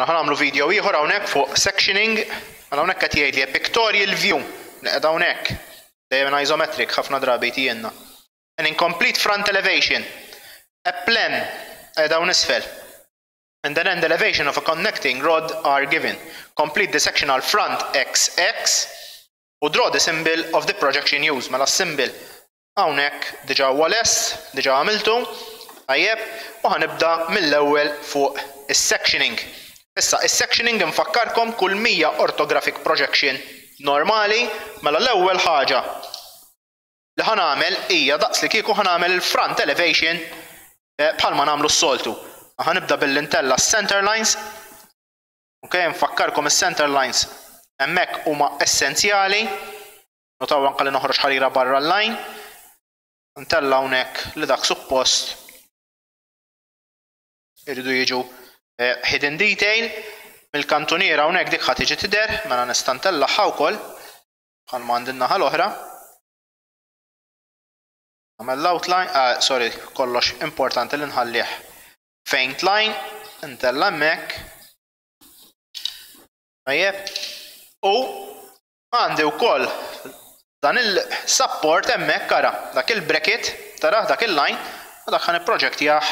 Ħa nagħmlu video ieħor hawnhekk fuq sectioning. Għal hawnhekk qed jgħid li pictorial view li qed hawnhekk. Dejjem isometric ħafna drabi tijenna. An incomplete front elevation. A plan qed hawn isfel. And an end elevation of a connecting rod are given. Complete the sectional front XX u draw the symbol of the projection used. Mela s-symbol Hawnhekk diġà huwa lest, diġà għamiltu, tajjeb, u ħa nibda mill-ewwel fuq is-sectioning. Issa, is-sectioning infakkarkom kull mija orthographic projection normali, mela l-ewwel ħaġa li ħa nagħmel hija daqs li kieku ħa nagħmel il-front elevation bħal ma nagħmlu s-soltu. Ħa nibda billi ntella' s-centre lines, ok, infakkarkom is-centre lines hemmhekk huma essenzjali, Notaw anke li noħroġ ħarira barra l-line u ntella' hawnhekk li dak suppost iridu jiġu eh, hidden detail mill-kantuniera hawnhekk dik ħa tiġi tidher mela nista' ntellagħha wkoll bħal ma għandi n-naħa l-oħra. Nagħmel l-outline, ah, sorry, kollox importanti li nħallih faint line, ntella' hemmhekk. Tajjeb, u Għandi wkoll dan il-support hemmhekk ara, dak il-bracket, tarah dak il-line, u dak ħa nipproġektjah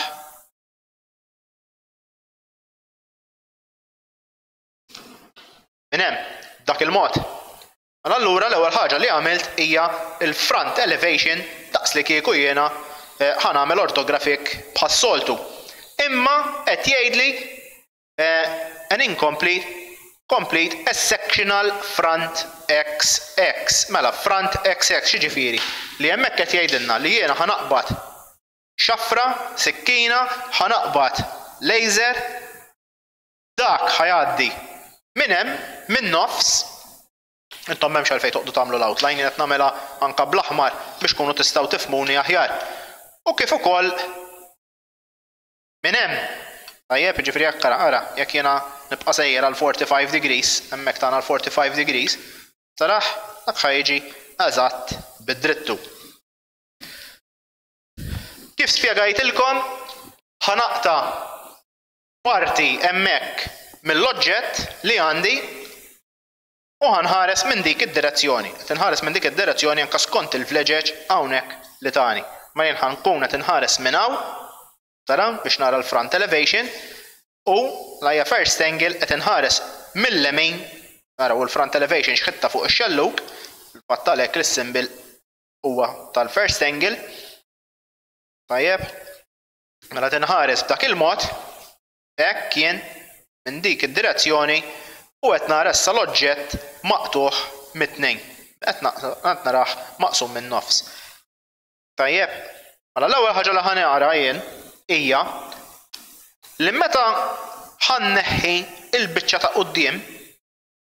minn hemm, b'dak il-mod. Mela allura l-ewwel ħaġa li għamilt hija l-front elevation daqs li kieku jiena ħa nagħmel orthographic bħas-soltu. Imma qed jgħidli an incomplete, complete, a sectional front xx. Mela, front xx, x'jiġifieri? Li hemmhekk qed jgħidilna li jiena ħa naqbad xafra, sikkina, ħa naqbad laser, dak ħa jgħaddi minn hemm, min-nofs, intom m'hemmx għalfejn toqgħdu tagħmlu l-outline, jien qed nagħmilha anke bl-aħmar biex tkunu tistgħu tifhmuni aħjar, u kif ukoll Minn hemm! Tajjeb, jiġifieri hekk ara, ara, jekk jiena nibqa' sejjer għal 45 degrees, hemmhekk tagħna l-45 degrees, taraħ, dak ħa jiġi eżatt bid-drittu. Kif spjegajtilkom, ħa naqta' parti hemmhekk mill-oġġett li għandi, U ħa nħares minn dik id-direzzjoni, qed inħares minn dik id-direzzjoni anke skont il-vleġeġ hawnhekk li tani. Mela jien ħa nkun qed inħares minn hawn, tara, biex nara l-front elevation, u l-high of first angle qed inħares mil-lemin, tara, u l-front elevation x'ħitta fuq ix-xellug, fil-fatt għalhekk li s-symbol huwa tal-first angle. Tajjeb? Mela qed inħares b'dak il-mod. Hekk jien, minn dik id-direzzjoni, u qed nara issa l-oġġett maqtugħ mit-tnejn. Qed qed narah maqsum min-nofs. Tajjeb, mela l-ewwel ħaġa li ħa naqra jien hija li meta ħa nneħħi l-biċċa ta' quddiem,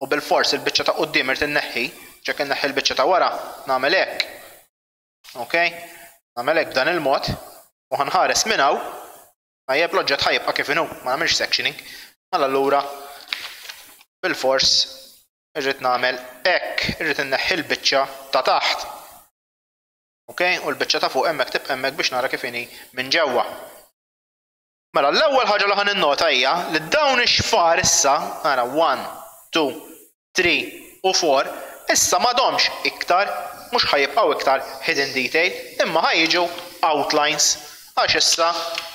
u bilfors il-biċċa ta' quddiem irid inneħħi, għax jekk inneħħi l-biċċa ta' wara, nagħmel hekk. Okej? Nagħmel hekk b'dan il-mod, u ħa nħares minn hawn, Tajjeb, l-oġġett ħa jibqa' kif inhu, ma nagħmilx sectioning. Mela allura bilfors irrid nagħmel hekk, irrid inneħħi l-biċċa ta' taħt. Ok, u l-biċċa ta' fuq hemmhekk tibqa' hemmhekk biex nara kif inhi minn ġewwa. Mela l-ewwel ħaġa li ħa ninnota hija li dawn ix-xfar issa, ara one, two, Three u four issa m'għadhomx iktar, mhux ħa jibqgħu iktar hidden detail, imma ħa jiġu outlines għax issa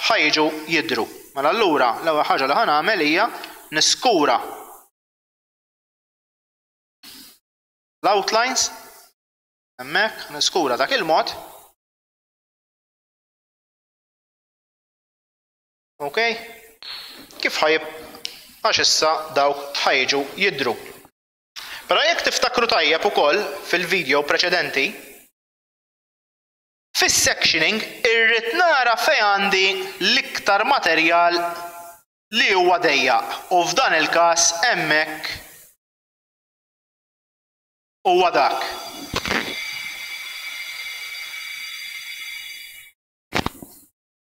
ħa jiġu jidhru. Mela allura l-ewwel ħaġa li ħa nagħmel hija niskura l-outlines hemmhekk, niskura dak il-mod. Ok? Kif ħa għax issa dawk ħa jiġu jidhru. Però jekk tiftakru tajjeb ukoll fil-video preċedenti, fis-sectioning irrid nara fejn għandi l-iktar materjal li huwa dejjaq u f'dan il-każ hemmhekk huwa dak.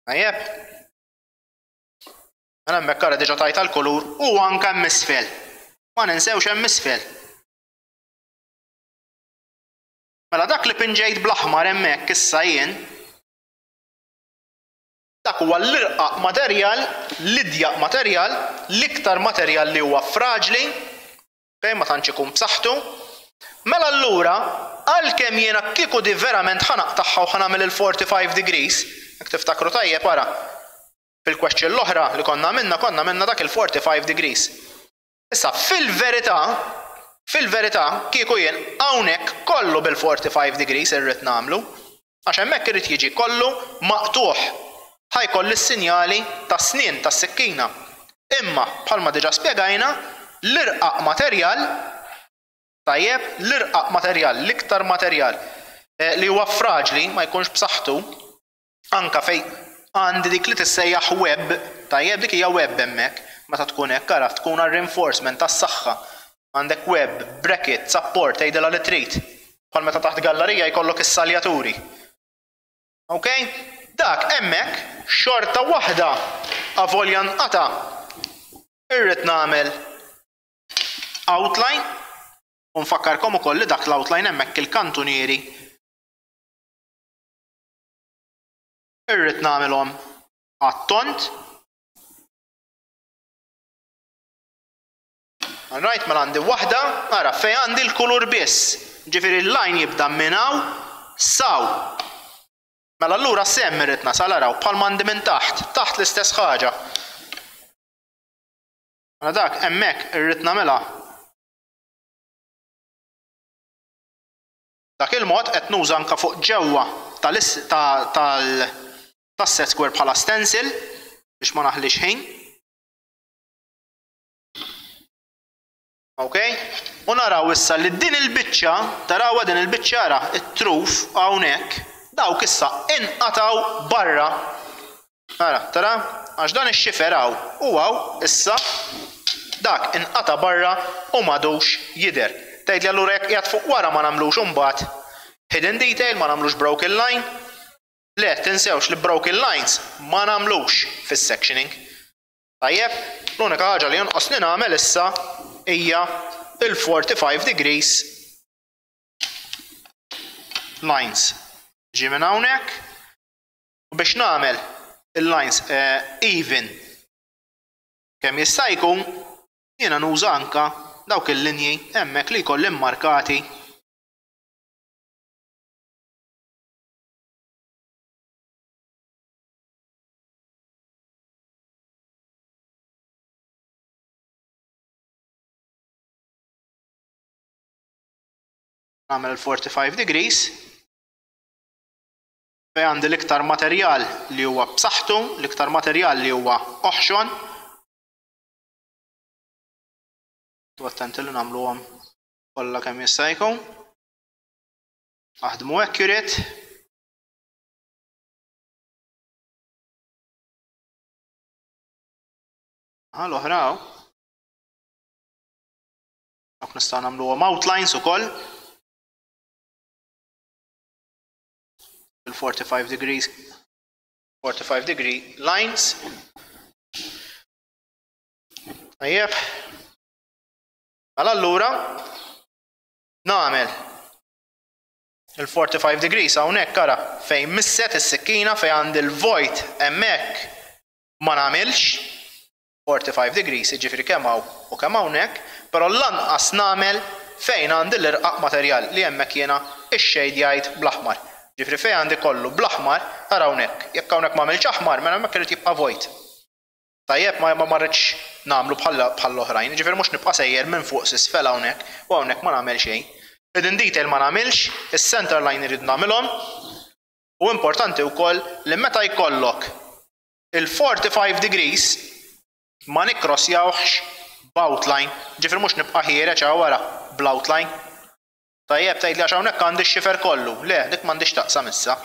Tajjeb? Mela hemmhekk ara diġà tajt għall-kulur u anke hemm isfel. Ma ninsewx hemm isfel. Mela dak li pinġejt bl-aħmar hemmhekk issa jien dak huwa l-irqaq materjal, l-idjaq materjal, l-iktar materjal li huwa fraġli fejn ma tantx ikun b'saħħtu, mela allura għalkemm jiena kieku di verament ħa naqtagħha u ħa nagħmel il-forty five degrees, jekk tiftakru tajjeb ara, fil-question l-oħra li konna għamilna konna għamilna dak il-forty five degrees. Issa fil-verità, fil-verità kieku jien hawnhekk kollu bil-forty five degrees irrid nagħmlu, Għax hemmhekk irid jiġi kollu maqtugħ. Ħa jkolli s-sinjali tas-snien tas-sikkina. Imma, bħalma diġà spjegajna, l-irqaq materjal, tajjeb, l-irqaq materjal, l-iktar materjal li huwa fraġli, ma jkunx b'saħħtu, anke fejn għandi dik li tissejjaħ web, tajjeb, dik hija web hemmhekk, meta tkun hekk, ara, tkun għar-reinforcement, għas-saħħa, Għandek web, bracket, support, għidilha li trid. Bħal meta taħt gallarija jkollok is-saljaturi. Ok? Dak hemmhekk xorta waħda avolja nqata' irrid nagħmel outline u nfakkarkom ukoll li dak l-outline hemmhekk il-kantunieri irrid nagħmilhom għat-tond All right, mela għandi waħda, ara, fejn għandi l-kulur biss. Ġifieri l-line jibda minn hawn saw. Mela allura sehem irrid nasal araw bħalma għandi minn taħt, taħt l-istess ħaġa. Mela dak hemmhekk irrid nagħmilha Dak il-mod qed nuża anke fuq ġewwa tas-set square bħala stencil biex ma naħlix ħin. Ok? U naraw issa li din il-biċċa, tarawha din il-biċċa ara, it-truf hawnhekk, dawk issa inqataw barra. Ara, tara, għax dan ix-xifer hawn u hawn issa dak inqata' barra u m'għadux jidher. Tgħid li allura jekk qiegħed fuq wara ma nagħmlux imbagħad hidden detail, ma nagħmlux broken line. Le, tinsewx li broken lines ma nagħmlux fis-sectioning. Tajjeb, l-unika ħaġa li jonqosni nagħmel issa hija il-45 degrees lines. Ġi minn hawnhekk u biex nagħmel il-lines eh, even kemm jista' jkun jiena nuża anka dawk il-linji hemmhekk li jkolli mmarkati Għamel 45 degrees fej għandi l-iktar materjal li huwa b'saħħtu, l-iktar materjal li huwa oħxon. Tu attenti li nagħmluhom kollha kemm jista' jkun. Aħdmu accurate. Għal oħra hawn. Dawk nistgħu nagħmluhom outlines ukoll. Il-45 degrees 45 degree lines. Tajjeb. Għal mela allura nagħmel Il-forty five degrees hawnhekk ara fejn misset is-sikkina fejn għandi l-vojt hemmhekk ma nagħmilx forty five degrees jiġifieri kemm hawn u kemm hawnhekk però lanqas nagħmel fejn għandi l-irqaq materjal li hemmhekk jiena ixxejdjajt bl-aħmar. Jiġifieri fejn għandi kollu bl-aħmar ara hawnhekk jekk hawnhekk m'għamiltx aħmar mela hemmhekk irid jibqa' vojt. Tajjeb, ma ma rridx nagħmlu bħal bħall-oħrajn, jiġifieri mhux nibqa' sejjer minn fuq s'isfel hawnhekk u hawnhekk ma nagħmel xejn. Hidden detail ma nagħmilx, is-centerline irrid nagħmilhom u importanti wkoll li meta jkollok il-forty five degrees ma nikkrossjawhx b'outline, jiġifieri mhux nibqa' ħiereġ hawn ara bl-outline. Tajjeb, tgħidli għax hawnhekk għandi x-xifer kollu. Le, dik m'għandhiex x'taqsam issa.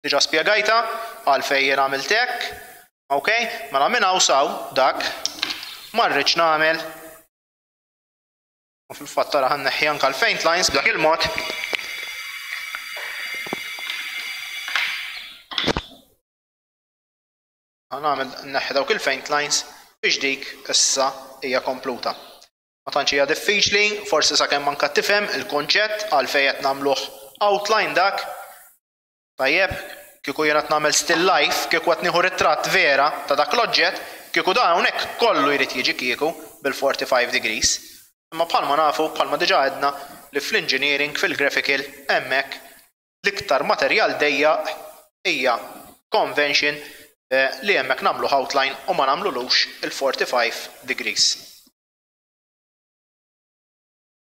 Diġa spjegajta għalfejn jien għamilt hekk. Ok? Mela minn hawn saw dak ma rridx nagħmel u fil-fatt tara ħan neħħi anke l-faint lines b'dak il-mod. Ħan għamil neħħi dawk il-faint lines biex dik issa hija kompluta. Ma tantx hija diffiċli, forsi sakemm anke tifhem il-kunċett għalfejn qed nagħmluh outline dak, Tajjeb, kieku jien qed nagħmel still life, kieku qed nieħu ritratt vera ta' dak l-oġġett, kieku dan hawnhekk kollu jrid jiġi kieku bil-forty five degrees. Imma bħalma nafu, bħalma diġà għedna, li fl-engineering, fil-graphical, hemmhekk l-iktar materjal dejjaq hija convention li hemmhekk nagħmluh outline u ma nagħmlulux il-forty five degrees.